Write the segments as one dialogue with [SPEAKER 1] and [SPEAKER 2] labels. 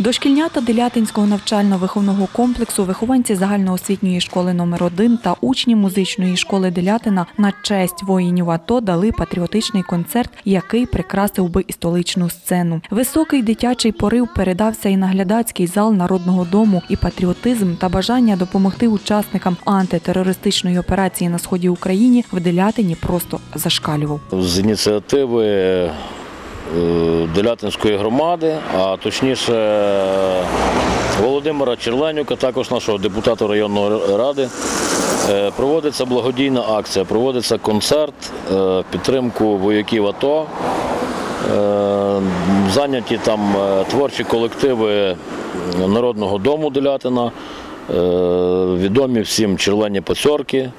[SPEAKER 1] Дошкільнята Делятинського навчально-виховного комплексу, вихованці загальноосвітньої школи номер 1 та учні музичної школи Делятина на честь воїнів АТО дали патріотичний концерт, який прикрасив би і столичну сцену. Високий дитячий порив передався і на глядацький зал народного дому, і патріотизм та бажання допомогти учасникам антитерористичної операції на сході України в Делятині просто зашкалював.
[SPEAKER 2] з ініціативи Делятинської громади, а точніше е, Володимира Черленюка, також нашого депутата районної ради, е, проводиться благодійна акція, проводиться концерт е, підтримку вояків АТО. Е, Зайняті там е, творчі колективи Народного дому Делятина, е, відомі всім черлені пацьорки.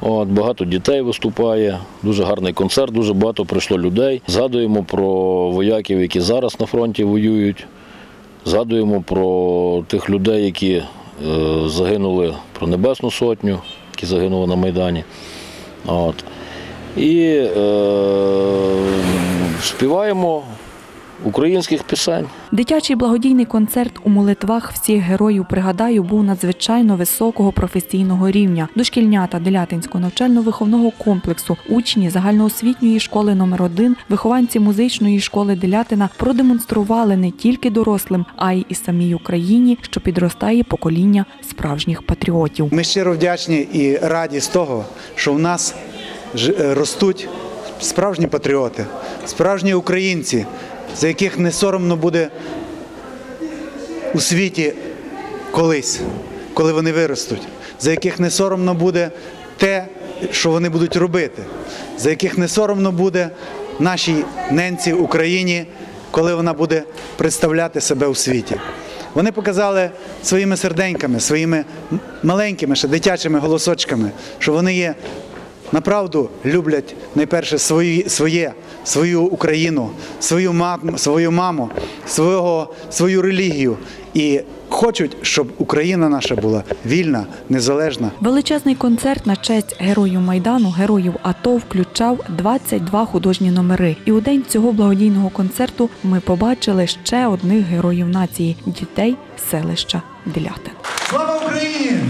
[SPEAKER 2] От, багато дітей виступає, дуже гарний концерт, дуже багато прийшло людей. Згадуємо про вояків, які зараз на фронті воюють. Згадуємо про тих людей, які е, загинули про Небесну Сотню, які загинули на Майдані. От. І е, співаємо українських пісень.
[SPEAKER 1] Дитячий благодійний концерт у молитвах всіх героїв пригадаю був надзвичайно високого професійного рівня. Дошкільнята Делятинського навчально-виховного комплексу, учні загальноосвітньої школи номер 1 вихованці музичної школи Делятина продемонстрували не тільки дорослим, а й і самій Україні, що підростає покоління справжніх патріотів.
[SPEAKER 3] Ми щиро вдячні і раді з того, що в нас ж- е, ростуть справжні патріоти, справжні українці, за яких не соромно буде у світі колись, коли вони виростуть, за яких не соромно буде те, що вони будуть робити, за яких не соромно буде нашій ненці Україні, коли вона буде представляти себе у світі. Вони показали своїми серденьками, своїми маленькими, ще дитячими голосочками, що вони є направду люблять найперше свої, своє, свою Україну, свою маму, свою маму, свого, свою релігію і хочуть, щоб Україна наша була вільна, незалежна.
[SPEAKER 1] Величезний концерт на честь героїв Майдану, героїв АТО включав 22 художні номери. І у день цього благодійного концерту ми побачили ще одних героїв нації дітей селища Делятин.
[SPEAKER 3] Слава Україні!